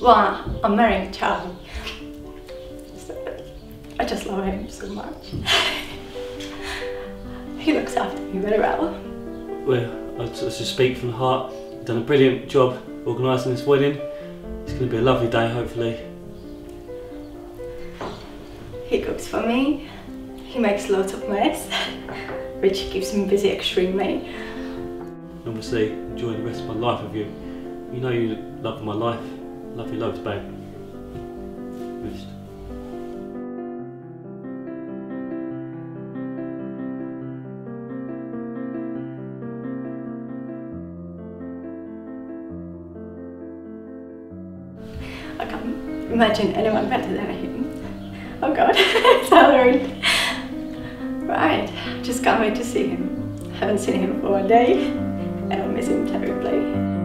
Why I'm marrying Charlie, I just love him so much. he looks after me very well. Well, I just speak from the heart. You've done a brilliant job organising this wedding. It's going to be a lovely day, hopefully. He cooks for me. He makes lots of mess, which keeps me busy extremely. Obviously, enjoy the rest of my life with you. You know you love my life. Love you loads, babe. Missed. I can't imagine anyone better than him. Oh god, Salary. Right, just can't wait to see him. Haven't seen him for a day and I'll miss him terribly.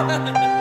ハハハハ!